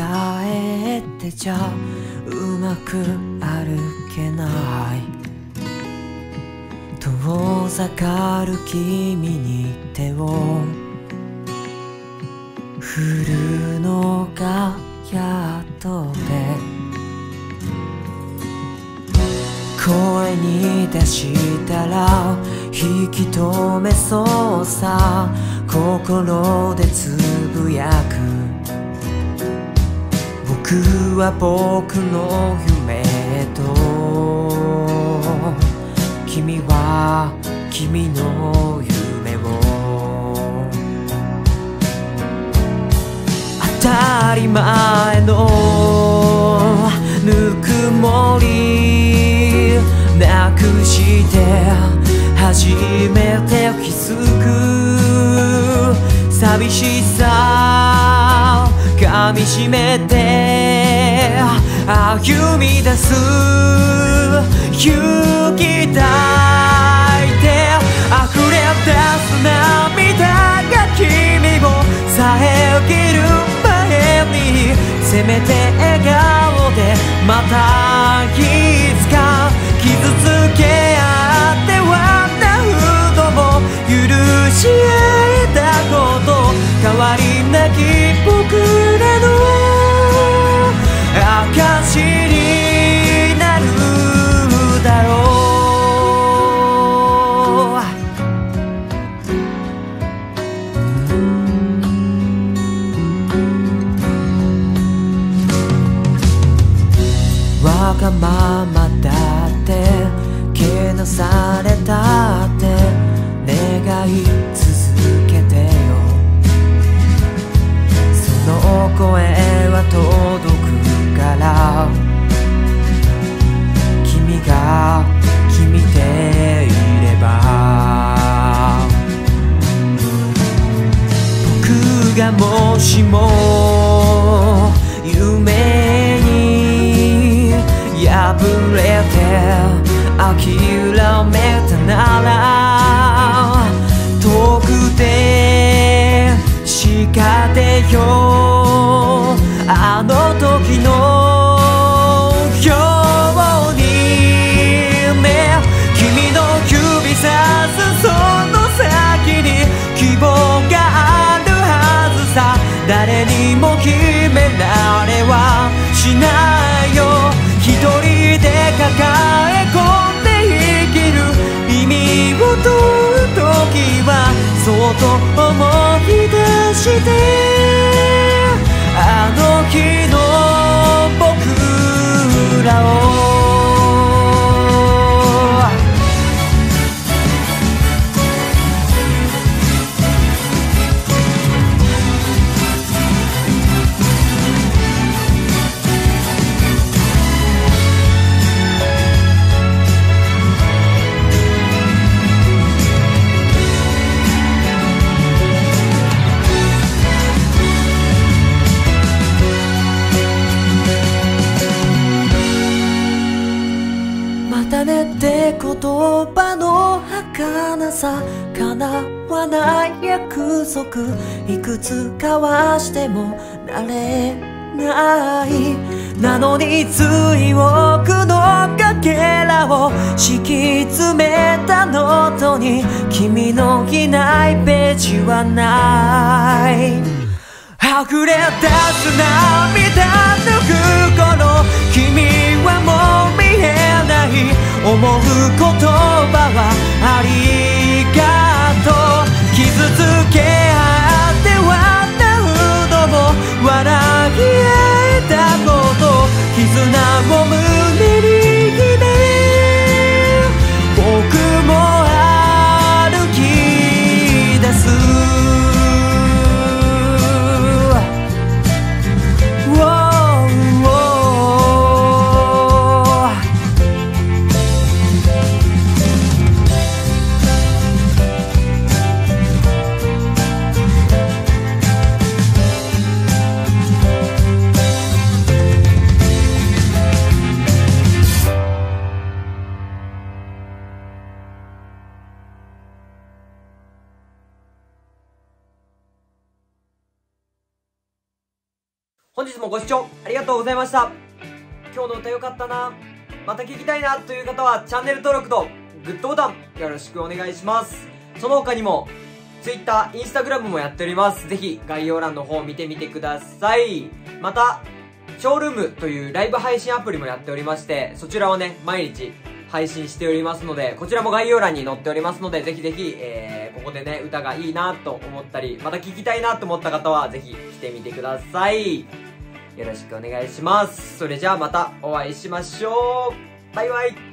振り返ってちゃうまく歩けない。遠ざかる君に手を振るのがやっとで。声に出したら引き止めそうさ。心でつぶやく僕は僕の夢と君は君の夢を当たり前のぬくもりなくして初めて気づく寂しさ噛みしめて歩み出す。勇気抱いて溢れ出す涙が君を遮る前に。せめて笑顔でまた証になるだろうわがままだってけなされたって願いがもしも夢に破れて諦めたなら遠くで叱ってよ。あの時のしないよ。一人で抱えまたねって言葉の儚さ叶わない約束いくつ交わしてもなれない。なのについ多くのかけらを敷き詰めたノートに君のいないページはない。溢れ出す涙本日もご視聴ありがとうございました。今日の歌良かったな。また聞きたいな。という方はチャンネル登録とグッドボタンよろしくお願いします。その他にも Twitter、Instagram もやっております。ぜひ概要欄の方見てみてください。またショールームというライブ配信アプリもやっておりましてそちらをね毎日配信しておりますのでこちらも概要欄に載っておりますのでぜひぜひ、えー、ここでね歌がいいなと思ったりまた聴きたいなと思った方はぜひ来てみてください。よろしくお願いします。それじゃあまたお会いしましょう。バイバイ。